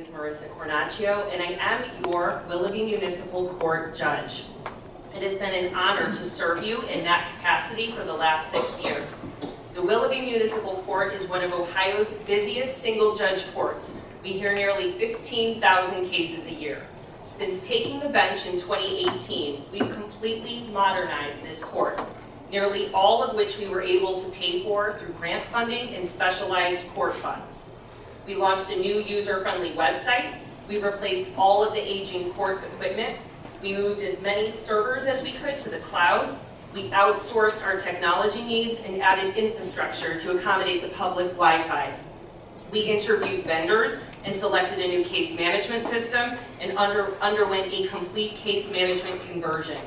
is Marisa Cornachio, and I am your Willoughby Municipal Court Judge. It has been an honor to serve you in that capacity for the last six years. The Willoughby Municipal Court is one of Ohio's busiest single-judge courts. We hear nearly 15,000 cases a year. Since taking the bench in 2018, we've completely modernized this court, nearly all of which we were able to pay for through grant funding and specialized court funds. We launched a new user-friendly website. We replaced all of the aging court equipment. We moved as many servers as we could to the cloud. We outsourced our technology needs and added infrastructure to accommodate the public Wi-Fi. We interviewed vendors and selected a new case management system and under, underwent a complete case management conversion.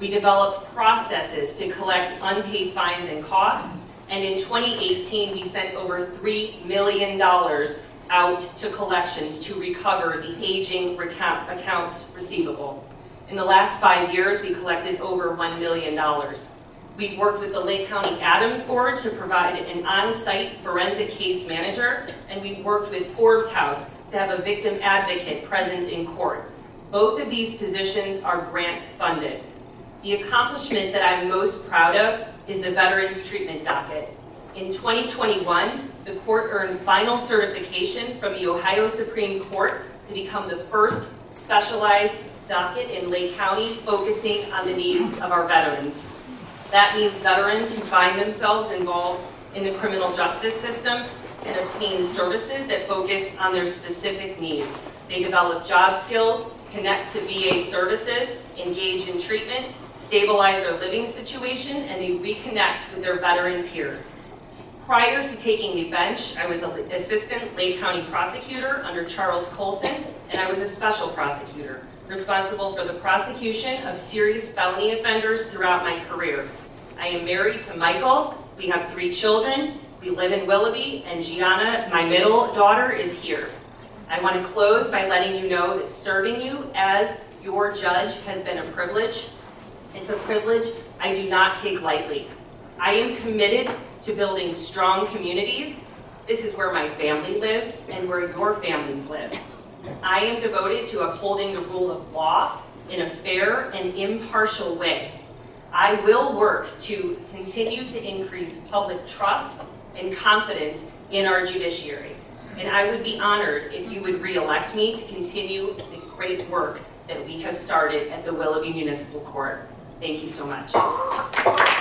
We developed processes to collect unpaid fines and costs, and in 2018, we sent over $3 million out to collections to recover the aging accounts receivable. In the last five years, we collected over $1 million. We've worked with the Lake County ADAMHS Board to provide an on-site forensic case manager, and we've worked with Forbes House to have a victim advocate present in court. Both of these positions are grant funded. The accomplishment that I'm most proud of is the Veterans Treatment Docket. In 2021, the court earned final certification from the Ohio Supreme Court to become the first specialized docket in Lake County focusing on the needs of our veterans. That means veterans who find themselves involved in the criminal justice system can obtain services that focus on their specific needs. They develop job skills, connect to VA services, engage in treatment, stabilize their living situation, and they reconnect with their veteran peers. Prior to taking the bench, I was an assistant Lake County prosecutor under Charles Coulson, and I was a special prosecutor responsible for the prosecution of serious felony offenders throughout my career. I am married to Michael. We have three children. We live in Willoughby, and Gianna, my middle daughter, is here. I want to close by letting you know that serving you as your judge has been a privilege. It's a privilege I do not take lightly. I am committed to building strong communities. This is where my family lives and where your families live. I am devoted to upholding the rule of law in a fair and impartial way. I will work to continue to increase public trust and confidence in our judiciary. And I would be honored if you would re-elect me to continue the great work that we have started at the Willoughby Municipal Court. Thank you so much.